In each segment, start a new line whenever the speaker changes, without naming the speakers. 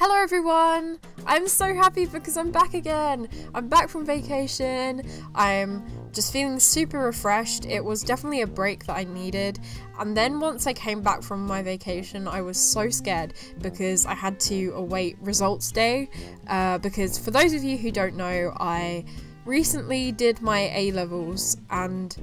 Hello everyone! I'm so happy because I'm back again! I'm back from vacation. I'm just feeling super refreshed. It was definitely a break that I needed. And then once I came back from my vacation, I was so scared because I had to await results day. Uh, because for those of you who don't know, I recently did my A levels and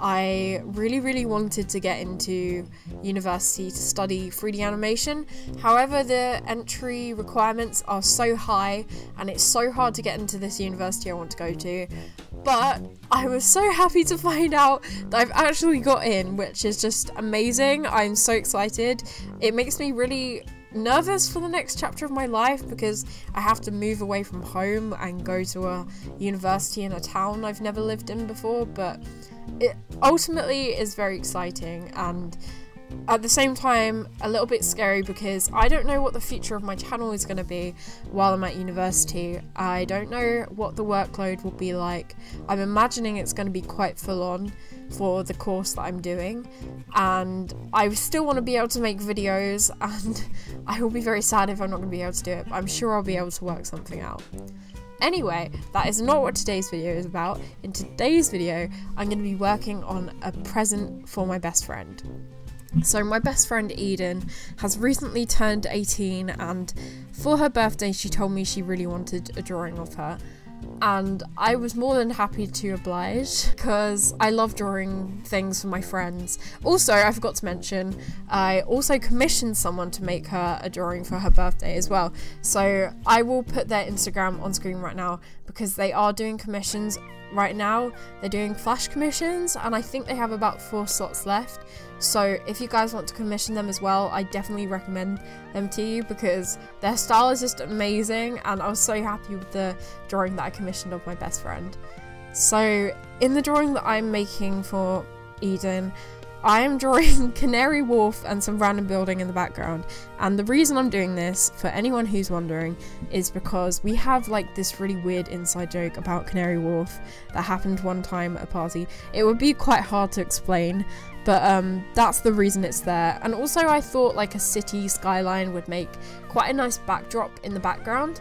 I really, really wanted to get into university to study 3D animation. However, the entry requirements are so high and it's so hard to get into this university I want to go to. But I was so happy to find out that I've actually got in, which is just amazing. I'm so excited. It makes me really nervous for the next chapter of my life because I have to move away from home and go to a university in a town I've never lived in before, but it ultimately is very exciting and at the same time a little bit scary because I don't know what the future of my channel is going to be while I'm at university. I don't know what the workload will be like. I'm imagining it's going to be quite full on for the course that I'm doing and I still want to be able to make videos and I will be very sad if I'm not going to be able to do it but I'm sure I'll be able to work something out. Anyway, that is not what today's video is about. In today's video, I'm going to be working on a present for my best friend. So, my best friend Eden has recently turned 18, and for her birthday, she told me she really wanted a drawing of her and I was more than happy to oblige because I love drawing things for my friends. Also, I forgot to mention, I also commissioned someone to make her a drawing for her birthday as well. So I will put their Instagram on screen right now because they are doing commissions right now. They're doing flash commissions, and I think they have about four slots left. So if you guys want to commission them as well, I definitely recommend them to you because their style is just amazing, and I was so happy with the drawing that I commissioned of my best friend. So in the drawing that I'm making for Eden, I am drawing Canary Wharf and some random building in the background. And the reason I'm doing this, for anyone who's wondering, is because we have like this really weird inside joke about Canary Wharf that happened one time at a party. It would be quite hard to explain, but um, that's the reason it's there. And also I thought like a city skyline would make quite a nice backdrop in the background.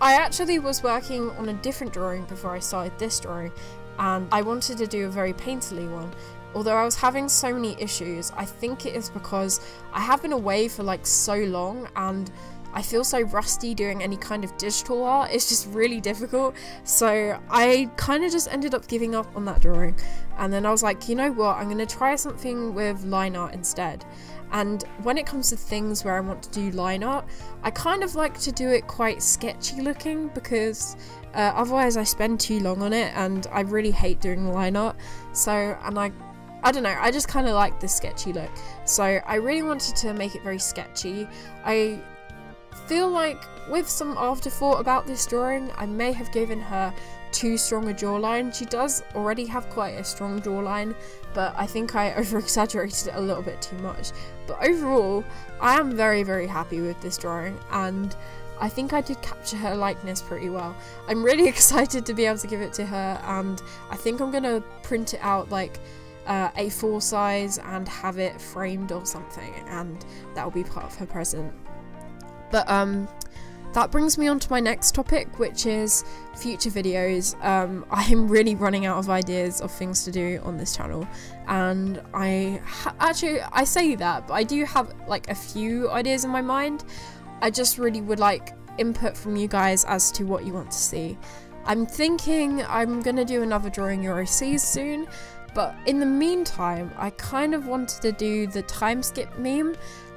I actually was working on a different drawing before I started this drawing, and I wanted to do a very painterly one, although I was having so many issues, I think it is because I have been away for like so long and I feel so rusty doing any kind of digital art. It's just really difficult. So I kind of just ended up giving up on that drawing. And then I was like, you know what? I'm going to try something with line art instead. And when it comes to things where I want to do line art, I kind of like to do it quite sketchy looking because uh, otherwise I spend too long on it and I really hate doing line art. So, and I I don't know, I just kind of like the sketchy look. So I really wanted to make it very sketchy. I feel like with some afterthought about this drawing, I may have given her too strong a jawline. She does already have quite a strong jawline, but I think I over exaggerated it a little bit too much. But overall, I am very, very happy with this drawing and I think I did capture her likeness pretty well. I'm really excited to be able to give it to her and I think I'm gonna print it out like uh, A4 size and have it framed or something, and that will be part of her present. But um, that brings me on to my next topic, which is future videos. Um, I am really running out of ideas of things to do on this channel, and I actually I say that, but I do have like a few ideas in my mind. I just really would like input from you guys as to what you want to see. I'm thinking I'm gonna do another drawing your OCs soon, but in the meantime, I kind of wanted to do the time skip meme.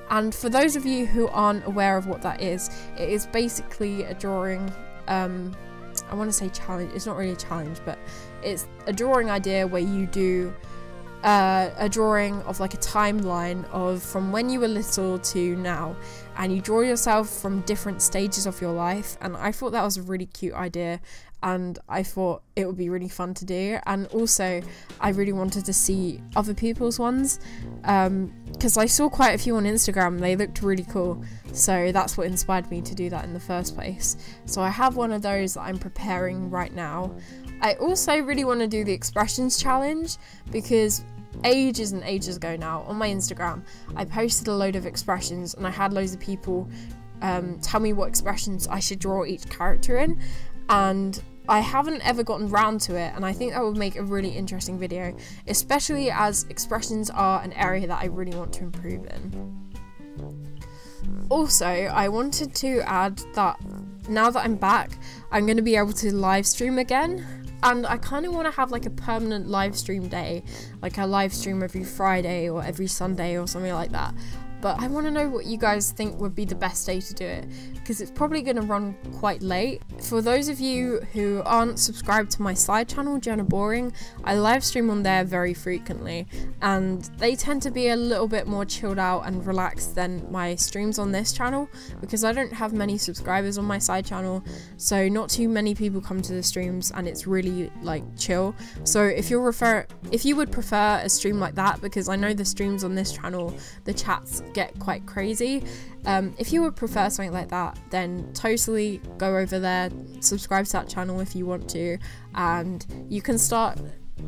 And for those of you who aren't aware of what that is, it is basically a drawing. Um, I want to say challenge. It's not really a challenge, but it's a drawing idea where you do uh, a drawing of like a timeline of from when you were little to now, and you draw yourself from different stages of your life. And I thought that was a really cute idea, and I thought it would be really fun to do. And also, I really wanted to see other people's ones because I saw quite a few on Instagram. They looked really cool, so that's what inspired me to do that in the first place. So I have one of those that I'm preparing right now. I also really want to do the expressions challenge because ages and ages ago now on my Instagram, I posted a load of expressions and I had loads of people um, tell me what expressions I should draw each character in, and I haven't ever gotten round to it, and I think that would make a really interesting video, especially as expressions are an area that I really want to improve in. Also, I wanted to add that now that I'm back, I'm going to be able to live stream again. And I kind of want to have like a permanent live stream day, like a live stream every Friday or every Sunday or something like that but I want to know what you guys think would be the best day to do it because it's probably going to run quite late. For those of you who aren't subscribed to my side channel, Jenna Boring, I live stream on there very frequently and they tend to be a little bit more chilled out and relaxed than my streams on this channel because I don't have many subscribers on my side channel, so not too many people come to the streams and it's really like chill. So if you refer if you would prefer a stream like that because I know the streams on this channel, the chats get quite crazy. Um, if you would prefer something like that, then totally go over there, subscribe to that channel if you want to, and you can start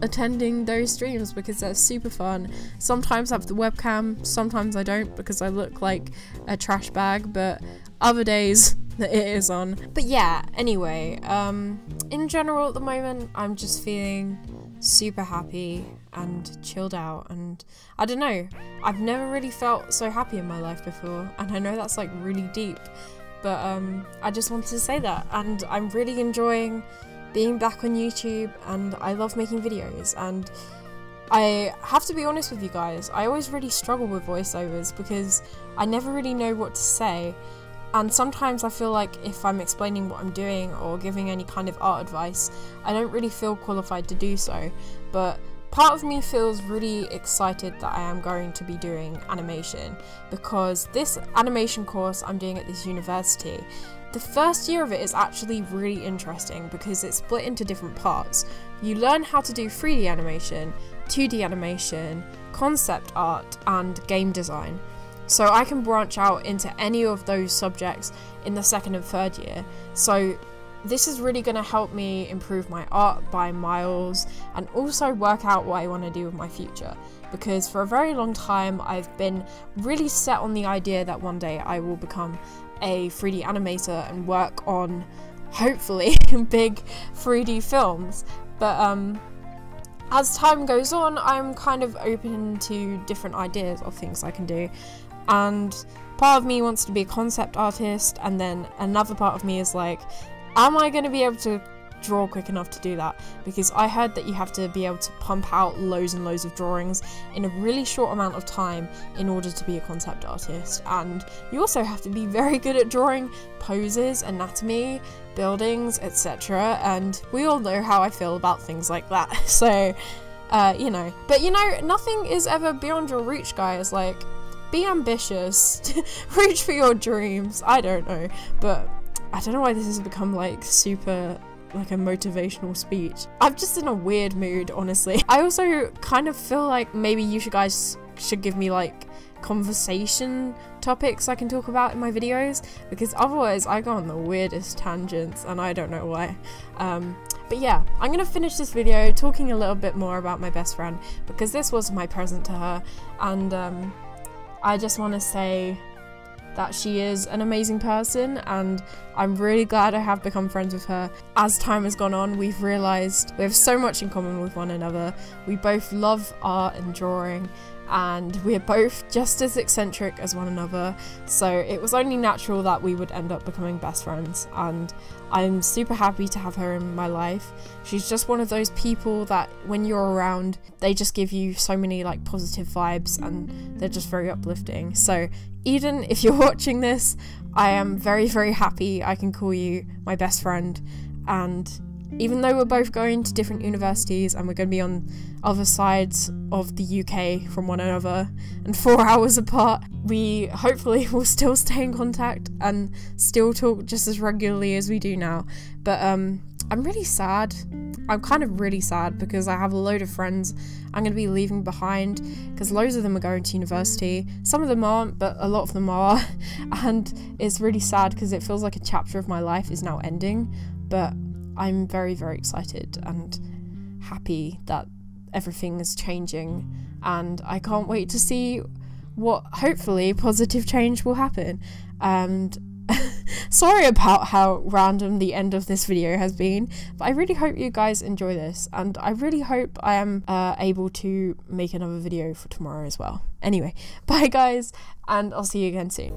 attending those streams because they're super fun. Sometimes I have the webcam, sometimes I don't because I look like a trash bag, but other days that it is on. But yeah, anyway, um, in general at the moment, I'm just feeling super happy and chilled out and I don't know I've never really felt so happy in my life before and I know that's like really deep but um, I just wanted to say that and I'm really enjoying being back on YouTube and I love making videos and I have to be honest with you guys I always really struggle with voiceovers because I never really know what to say and sometimes I feel like if I'm explaining what I'm doing or giving any kind of art advice, I don't really feel qualified to do so. But part of me feels really excited that I am going to be doing animation because this animation course I'm doing at this university, the first year of it is actually really interesting because it's split into different parts. You learn how to do 3D animation, 2D animation, concept art, and game design. So I can branch out into any of those subjects in the second and third year. So this is really going to help me improve my art by miles and also work out what I want to do with my future. Because for a very long time, I've been really set on the idea that one day I will become a 3D animator and work on hopefully big 3D films. But um, as time goes on, I'm kind of open to different ideas of things I can do and part of me wants to be a concept artist and then another part of me is like am i going to be able to draw quick enough to do that? Because i heard that you have to be able to pump out loads and loads of drawings in a really short amount of time in order to be a concept artist. And you also have to be very good at drawing poses anatomy buildings etc and we all know how i feel about things like that. So uh, you know. But you know nothing is ever beyond your reach guys. Like be ambitious, reach for your dreams. I don't know, but I don't know why this has become like super like a motivational speech. I'm just in a weird mood, honestly. I also kind of feel like maybe you should guys should give me like conversation topics I can talk about in my videos because otherwise I go on the weirdest tangents and I don't know why. Um, but yeah, I'm gonna finish this video talking a little bit more about my best friend because this was my present to her and um, I just want to say that she is an amazing person and I'm really glad I have become friends with her. As time has gone on, we've realised we have so much in common with one another. We both love art and drawing and we're both just as eccentric as one another, so it was only natural that we would end up becoming best friends. And I'm super happy to have her in my life. She's just one of those people that when you're around, they just give you so many like positive vibes and they're just very uplifting. So, Eden, if you're watching this, I am very, very happy I can call you my best friend. And even though we're both going to different universities and we're going to be on other sides of the UK from one another and four hours apart, we hopefully will still stay in contact and still talk just as regularly as we do now. But um, I'm really sad. I'm kind of really sad because I have a load of friends I'm going to be leaving behind because loads of them are going to university. Some of them aren't, but a lot of them are. And it's really sad because it feels like a chapter of my life is now ending. But I'm very, very excited and happy that everything is changing, and I can't wait to see what hopefully positive change will happen. And sorry about how random the end of this video has been, but I really hope you guys enjoy this, and I really hope I am uh, able to make another video for tomorrow as well. Anyway, bye guys, and I'll see you again soon.